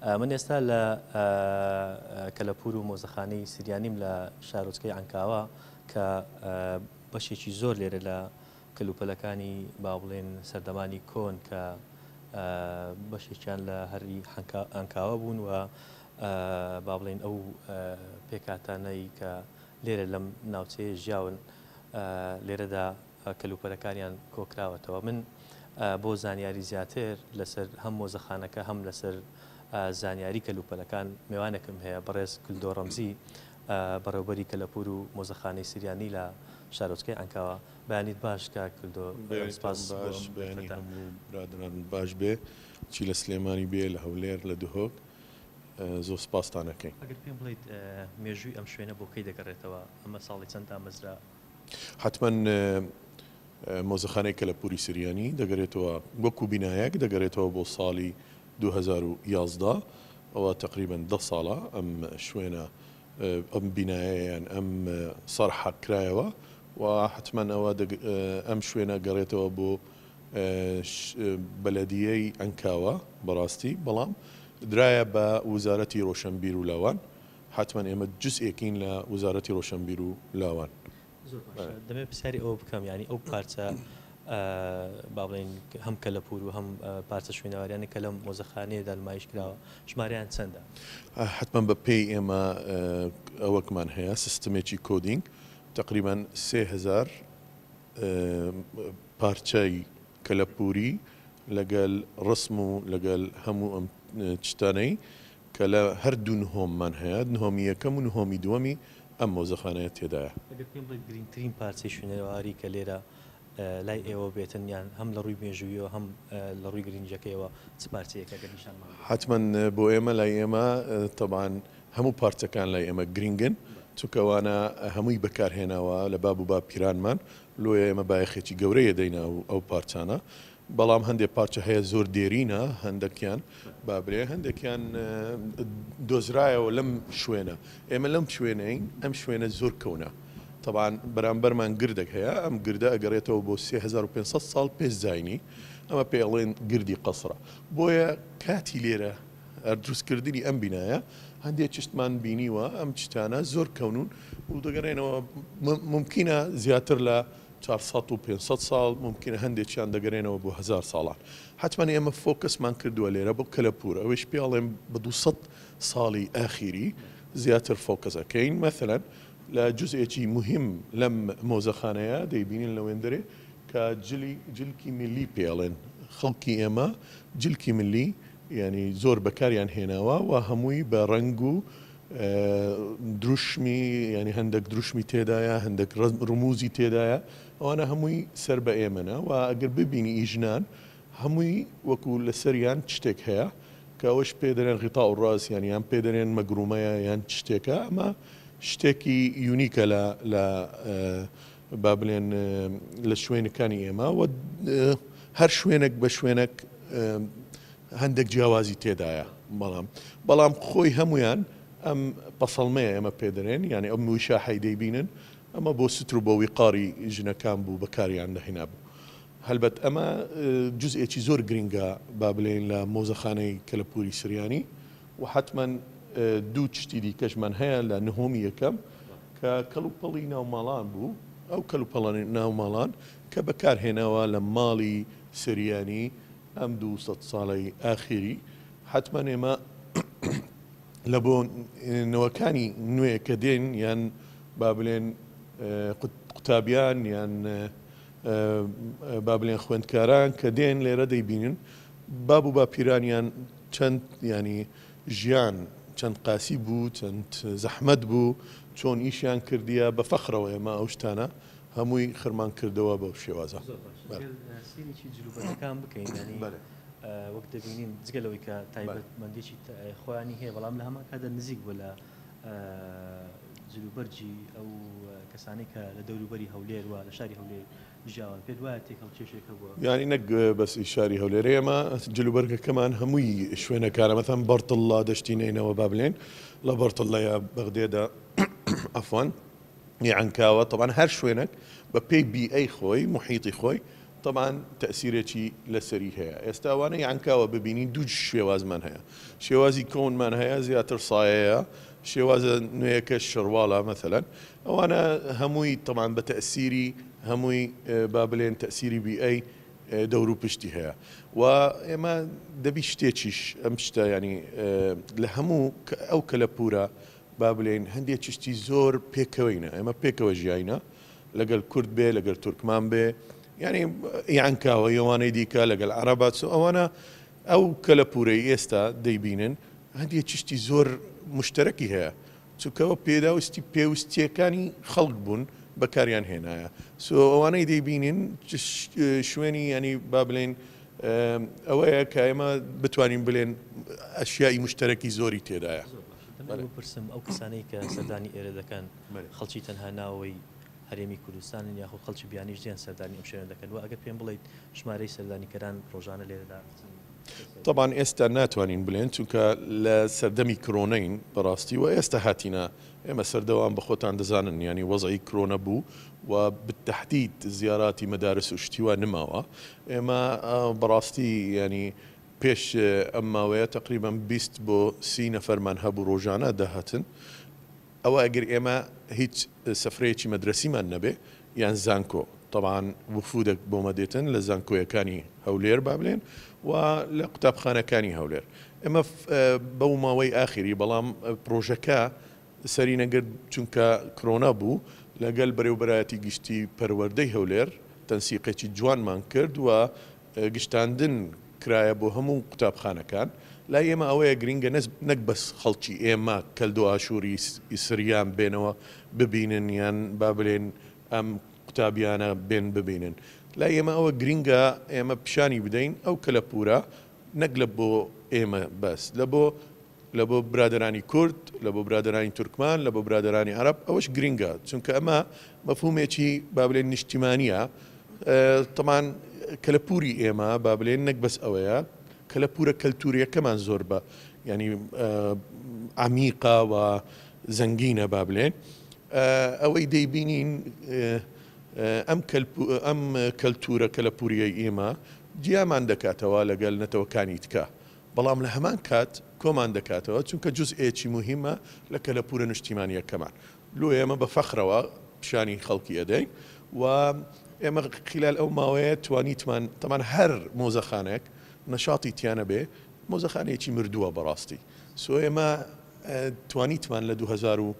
من ئێستا لە کەلەپوور و مۆزەخانەی سریانیم لە شارۆچکەی عەنکاوە کە بەشێکی زۆر لێرە لە کەلوپەلەکانی با بڵێن سەردەمانی کۆن کە بەشێکیان لە هەری ئەنکاوە بوون و با بڵێن ئەو پێکاتانەی کە لێرە لەم ناوچەیە ژیاون لێرەدا کەلوپەلەکانیان کۆکراوەتەوە من بۆ زانیاری زیاتر لەسەر هەم مۆزەخانەکە هەم لەسەر زانیاری کەلوپەلەکان مێوانەکم هەیە بەڕێز کلدۆ ڕەمزی بەڕێوبەری کەلەپور و مۆزەخانەی سریانی لە شارۆچکەی عەنکاوە بەیانیت باش کاک کلدۆ سپاس باش بەیانی هەموو برادەرانت باش بێ چی لە سلێمانی بێ لە هەولێر لە دهۆک زۆر سپاستان ئەکەین. ئەگەر پێم بڵێیت مێژووی ئەم شوێنە بۆ کەی دەگەڕێتەوە ئەمە ساڵی چەند دامەزرا؟ حەتمەن مۆزەخانەی کەلەپووری سریانی دەگەرێتەوە وەکوو بینایەک دەگەرێتەوە بۆ ساڵی دوو هەزار و یازدە ئەوە تەقریبەن دە ساڵە ئەم شوێنە ئەم بینایەیان ئەم سەرحە کرایەوە و حتممەن ئەوە ئەم شوێنە گەڕێتەوە بۆ بەلەدیەی ئەنکاوە بەڕاستی بەڵام درایە بە وزارەتی ڕۆشنبیر و لاوان حەتمەن ئێمە جزئێکین لە وزارەتی ڕۆشەنبیر و لاوان. دەمەوێت پرسیاری ئەوە بکەم یانی ئەو پارچە با بڵێن هەم کەلەپوور و هەم پارچە شوێنەواریانە کە لەم مۆزەخانەیەدا نمایش کراوە ژماریان چەندە؟ حەتمەن بە پێی ئێمە ئەوەکمان هەیە سیستمێکی کۆدینگ تەقریبەن سێ هەزار پارچەی کەلەپووری لەگەل ڕسم و لەگەل هەموو ئەم شتانەی کە لە هەر دوو نهۆممان هەیە، نهۆمی یەکەم و نهۆمی دووەمی ئەم مۆزەخانەیە تێدایە. ئەگەر پێم بڵێت گرینگترین پارچەی شوێنەواری کە لێرە لای ئێوە بێتن یان هەم لە ڕووی مێژووییەوە هەم لە ڕووی گرینگییەکەیەوە چ پارچەیەکە ئەگەر نیشانمان بدەن؟ حەتمەن بۆ ئێمە لای ئێمە تەبعەن هەموو پارچەکان لای ئێمە گرینگن، چونکە ئەوانە هەمووی بەکارهێناوە لە باب و باپیرانمان، لۆیە ئێمە بایەخێکی گەورەی دەینە ئەو پارچانە. بەڵام هەندێک پارچە هەیە زۆر دێرینە هەندەکیان با برێ هەندێکیان دۆزرایەوە لەم شوێنە ئێمە لەم شوێنەین ئەم شوێنە زۆر کەونە تەبان بەرامبەرمان گردێک هەیە ئەم گردە ئەگەڕێتەوە بۆ 3500 ساڵ پێش زینی ئەمە پێڵێن گردی قەسرە بۆیە کاتی لێرە دروستکردنی ئەم بینایە هەندێک چشتمان بینیوە ئەم چتانە زۆر کەونون و دەگەڕێنەوە ممکنە زیاتر لە چوار سەد و پێنج سەد ساڵ، مومکینە هەندێکیان دەگەرێنەوە بۆ هەزار ساڵان. حەتمەن ئێمە فۆکەسمان کردووە لێرە بۆ کەلەپوور، ئەوەیش پێ ئەڵێم بە دوو سەد ساڵی ئاخیری زیاتر فۆکەس ئەکەین. مەسەلەن لە جوزئێکی موهیم لەم مۆزەخانەیە دەیبینین لە وێندەرێ کە جلی، جلکی ملی پێ ئەڵێن. خەڵکی ئێمە جلکی ملی یانی زۆر بەکاریان هێناوە و هەمووی بە رەنگ و دروشمی یانی هەندەک دروشمی تێدایە هەندەک رموزی تێدایە ئەوانە هەمووی سەر بە ئێمەنە وە ئەگەر ببینی ئی ژنان هەمووی وەکو لەسەریان چتێک هەیە کە ئەوەش پێ دەرێن غیتاء الراس یانی یان پێ دەرێن مەگرومەیە یان چ شتێکە ئەمە شتێکی یونیکە لە لە با بلێن لە شوێنەکانی ئێمە وە هەر شوێنێک بە شوێنەک هەندێک جیاوازی تێدایە بەڵام بەڵام خۆی هەموویان ئەم پەسەڵمەیە ئێمە پێ دەرێن یانی ئەم ویشاحەی دەیبینن ئەمە بۆ ستر و بۆ ویقاری ژنەکان بوو بەکاریان دەهینابوو هەلبەت ئەمە جزئێکی زۆر گرینگە با بلێین لە مۆزەخانەی کەلەپووری سریانی و حەتمەن دوو چشتی دیکەشمان هەیە لە نهۆمی یەکەم کە کەڵوپەڵی ناو ماڵان بوو ئەو کەلوپەڵانی ناو ماڵان کە بەکارهێناوە لە ماڵی سریانی ئەم دوو سەد ساڵەی ئاخیری حەتمەن ئێمە لە بۆ نەوەکانی نوێ کە دێن یان با بلێن قوتابیان یان با بلێن خوێندکاران کە دێن لێرە دەیبینن باب و باپیرانیان چەند ینی ژیان چەند قاسی بوو چەند زەحمەت بوو چۆن ئیشیان کردیە بە فەخرەوە ئێمە ئەو شتانە هەمووی خرمان کردەوە بەو شێوازە. زۆر باش ئەگەر سەیرێکی جل و بەرگەکان بکەین یانی وەک دەبینین جگە لەوەی کە تایبەت مەندێکی خۆیانی هەیە بەڵام لە هەمان کاتدا نزیک بووە لە جل و بەرگی ئەو کەسانی کە لە دەوروبەری هەولێر و لە شاری هەولێر ژیاوان پێت وایە تێکەڵ کێشێک هەبووە؟ یانی نەک بەس ئی شاری هەولێر ئێمە جل و بەرگەکەمان هەمووی شوێنەکانە مەسەن بەرتڵڵا دەشتینێنەوە با بلێن لە بەرتڵڵەیە بەغدێدە عەفوەن ی عنکاوە تەبعەن هەر شوێنەک بە پێی بیئەی خۆی موحیتی خۆی تەبعەن تەئسیرێکی لەسەری هەیە ئێستا وانەی عنکاوە ببینین دوو شێوازمان هەیە شێوازی کۆنمان هەیە زیاتر سایەیە شێوازە نوێیەکەش شەرواڵە مەسەلەن ئەوانە هەمووی تەبعەن بە تەئسیری هەمووی با بلێن تەئسیری بیئەی دەور و پشتی هەیە و ئێمە دەبی شتێکیش ئەم شتە یانی لە هەموو ئەو کەلەپوورە با بلێین هەندێ چشتی زۆر پێکەوەینە ئێمە پێکەوە ژیاینە لەگەل کورد بێ لەگەل تورکمان بێ یعنی یعنکاوە یەوانەی دیکە لەگەل عربات و ئەوانە ئەو کەلە پورەی ئێستا دەیبینن هەندێ چشتی زۆر مشتەرەکی هەیە چونکەوە پێداویستی پێوستیەکانی خەڵک بوون بەکاریان هێنایە سۆ ئەوانەی دەیبینین شوێنی ینی با بلێن ئەوەیە کە ئێمە بتوانین بلێن ئەشیایی مشتەرەکی زۆری تێدایە. دەمەوێت بپرسم ئەو کەسانەی کە سەردانی ئێرە دەکەن خەڵکی تەنها ناوەوەی هەرێمی کوردستانن یاخود خەڵکی بیانیش دێن سەردانی ئەم شوێنە دەکەن؟ وە ئەگەر پێم بڵێیت ژمارەی سەردانیکەران ڕۆژانە لێرەدا چەندن؟ تەبعەن ئێستا ناتوانین بڵێین چونکە لە سەردەمی کرۆنەین بەڕاستی وە ئێستا هاتینە ئێمە سەردەوام بە خۆتان دەزانن یانی وەزعی کرۆنە بوو و بالتحدید زیاراتی مەدارس و شتی وا نماوە ئێمە بەڕاستی یانی پێش ئەم ماوەیە تەقریبەن بیست بۆ سی نەفەرمان هەبوو ڕۆژانە دەهاتن، ئەوە ئەگەر ئێمە هیچ سفرەیەکی مەدرەسیمان نەبێ یان زانکۆ، تەبعەن وفودەک بۆمە دێتن لە زانکۆیەکانی هەولێر با بلێن و لە قوتابخانەکانی هەولێر ئێمە بەو ماوەی ئاخیری بەڵام پرۆژەکە سەری نەگرت چونکە کرۆنا بوو لەگەل بەرێوبەرایەتی گشتی پەروەردەی هەولێر تەنسیقێکی جوانمان کرد و گشتاندن کرایە بۆ هەموو قوتابخانەکان، لای ئێمە ئەوەیە گرینگە نەک بەس خەڵکی ئێمە کەلدو ئاشوری سریان بێنەوە ببینن یان با بلێن ئەم قوتابیانە بێن ببینن لای ئێمە ئەوە گرینگە ئێمە پیشانی بدەین ئەو کەلەپورە نەک لە بۆ ئێمە بەس لە بۆ لە بۆ برادەرانی کورد، لە بۆ برادەرانی تورکمان، لە بۆ برادەرانی عەرەب ئەوەش گرینگە، چونکە ئەمە مەفهومێکی با بلێن نیشتیمانییە، تەبعەن کەلەپووری ئێمە با بلێن نەک بەس ئەوەیە، کەلەپوورە کەلتوورییەکەمان زۆر بە یانی عەمیقە و زەنگینە با بلێن، ئەوەی دەیبینین ئەم کەلتوورە کەلەپوورییەی ئێمە جیامان دەکاتەوە لەگەل نەتەوەکانی تکە بەڵام لە هەمان کات کۆمان دەکاتەوە چونکە جوزئێکی موهیمە لە کەلەپورە نشتیمانیەکەمان لۆ ئێمە بە فەخرەوە پیشانی خەڵکی ئەدەین و ئێمە خیلال ئەو ماوەیە توانیتمان تەمان هەر مۆزەخانەک نەشاتی تیا نەبێ مۆزەخانەیەکی مردوە بەڕاستی سۆ ئێمە توانیتمان لە دوو هەزار و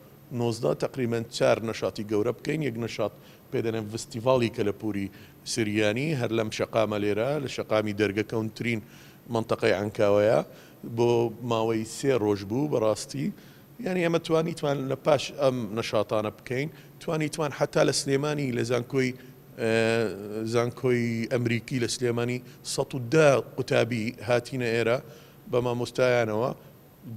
نۆزدە تەقریبەن چار نەشاتی گەورە بکەین یەک نەشات پێ دەلێن ڤستیڤالی کەلەپوری سریانی هەر لەم شەقامە لێرە لە شەقامی دەرگە کەونترین مەنتەقەی عەنکاوەیە بۆ ماوەی سێ رۆژ بوو بەراستی یانی ئێمە توانیتمان لە پاش ئەم نەشاتانە بکەین توانیتمان حەتا لە سلێمانی لە زانکۆی زانکۆی ئەمریکی لە سلێمانی سەد و دە قوتابی هاتینە ئێرە بە مامۆستایانەوە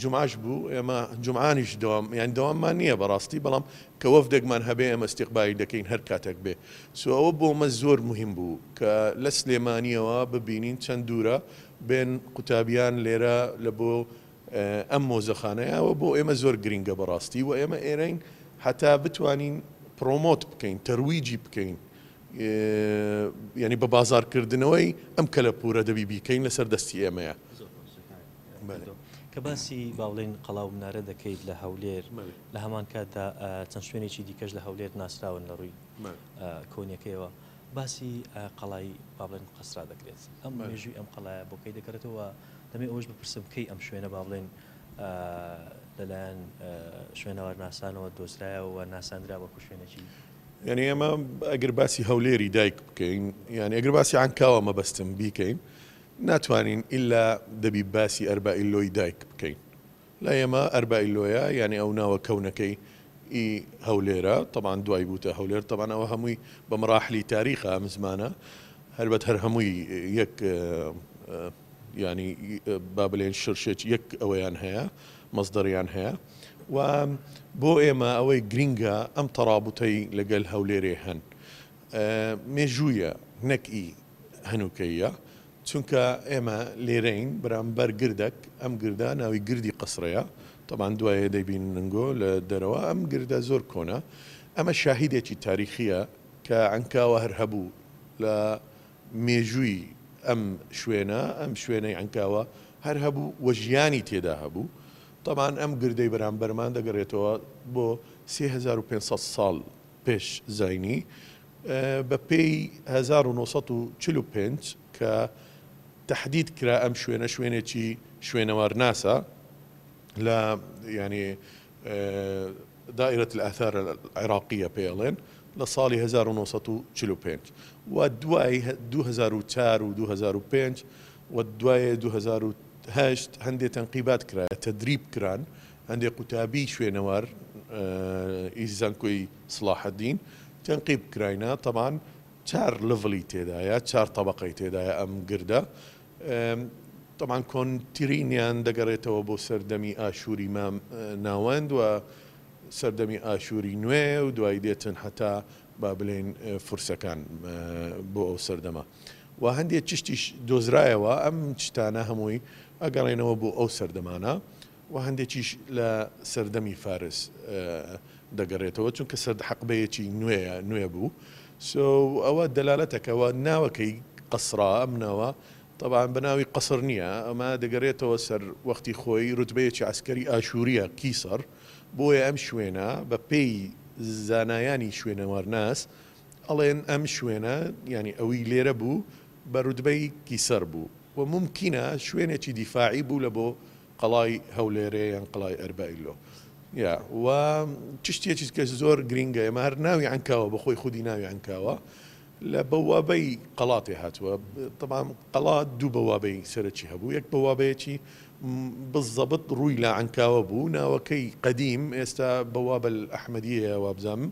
جومعەش بوو ئێمە جومعانیش دەوام یانی دەواممان نیە بەڕاستی بەڵام کە وەفدێکمان هەبێ ئێمە ئیستیقبالی دەکەین هەر کاتێک بێ سو ئەوە بۆمە زۆر موهیم بوو کە لە سلێمانیەوە ببینین چەند دوورە بێن قوتابیان لێرە لە بۆ ئەم مۆزەخانەیە ئەوە بۆ ئێمە زۆر گرینگە بەڕاستی وە ئێمە ئێرەین هەتا بتوانین پڕۆمۆت بکەین تەرویجی بکەین یانی بە بازاڕکردنەوەی ئەم کەلەپوورە دەبی بیکەین لەسەر دەستی ئێمەیە. کردووە. کە باسی با بڵێین قەڵا و منارە دەکەیت لە هەولێر، لە هەمان کاتدا چەند شوێنێکی دیکەش لە هەولێر ناسراون لە ڕووی کۆنییەکەیەوە، باسی قەڵای با بڵێن قەسرا دەکرێت. ئەم مێژووی ئەم قەڵایە بۆ کەی دەگەڕێتەوە و دەمەوێت ئەوەش بپرسم کەی ئەم شوێنە با بڵێین لەلایەن شوێنەوارناسانەوە دۆزرایەوە و ناساندرا وەکوو شوێنێکی. یانی ئێمە ئەگەر باسی هەولێری دایک بکەین، یانی ئەگەر باسی عەنکاوە مەبەستم بیکەین، ناتوانین ئیلا دەبی باسی ئەربائیلۆی دایک بکەین لای ئێمە ئەربائیلۆیە یانی ئەو ناوە کەونەکەی ئی هەولێرە تەبان دوای بووتە هەولێر تەبان ئەوە هەمووی بە مراحلی تاریخە ئەم زمانە هەربەت هەر هەمووی یەک یانی با بلێن شرشێچ یەک ئەوەیان هەیە مەزدەریان هەیە و بۆ ئێمە ئەوەی گرینگە ئەم تەڕابوتەی لەگەل هەولێرێ هەن مێژوویە نەک ئی هەنووکەییە، چونکە ئێمە لێرەین بەرامبەر گردەک، ئەم گردە ناوی گردی قەسرەیە، تەبعەن دوایێ دەیبینن ننگۆ لە دەرەوە، ئەم گردە زۆر کۆنە، ئەمە شاهیدێکی تاریخییە کە عەنکاوە هەر هەبوو لە مێژووی ئەم شوێنە، ئەم شوێنەی عەنکاوە هەر هەبوو و ژیانی تێدا هەبوو، تەبعەن ئەم گردەی بەرامبەرمان دەگەڕێتەوە بۆ سێ هەزار و پێنج سەد ساڵ پێش زاینی، بە پێی هەزار و نۆ سەد و چل و پێنج کە تەحدید کرا ئەم شوێنە شوێنێکی شوێنەوارناسە لە یانی دائرەت الآثار العراقیە پێڵێن لە ساڵی 1945 و دوای 2004 و 2005 و دوای 2010 هەندێ تەنقیبات کرایە تەدریب کران هەندێک قوتابی شوێنەوار ئی زانکۆی سلاحدین تەنقیب کراینە تەبان چار لڤلی تێدایە چار تەبەقەی تێدایە ئەم گردە تەبان کۆن ترینیان دەگەرێتەوە بۆ سەردەمی ئاشوری مام ناوەند و سەردەمی ئاشوری نوێ و دوای دێتن هەتا با بلێن فرسەکان بۆ ئەو سەردەمە و هەندێک چشتیش دۆزرایەوە ئەم شتانە هەمووی ئەگەڕێنەوە بۆ ئەو سەردەمانە و هەندێکیش لە سەردەمی فارس دەگەرێتەوە چونکە سەرد حەقبەیەکی نوێیە نوێ بوو سۆ ئەوە دەلالەتە کەوە ناوەکەی قەسرا ئەم ناوە طبعا بە ناوی قەسر نییە ئەمە دەگەرێتەوە سەر وەختی خۆی روتبەیەکی عەسکەری ئاشووریە کیسەر بۆیە ئەم شوێنە بە پێی زانایانی شوێنەوارناس ئەڵێن ئەم شوێنە یانی ئەوی لێرە بوو بە روتبەی کیسەر بوو و مومکینە شوێنێکی دیفاعی بوو لە بۆ قەڵای هەولێرێ یان قەڵای ئەربەیلۆ یە و چ شتێکیش کە زۆر گرینگە ئێمە هەر ناوی عەنکاوە بە خۆی خودی ناوی عەنکاوە لە بەوابەی قەڵاتێ هاتووە طبعا قەڵا دوو بەوابەی سەرەکی هەبوو یەک بەوابەیەکی بزەبت ڕووی لە عەنکاوە بوو ناوەکەی قەدیم ئێستا بەوابە ئەحمەدیەیە وابزانم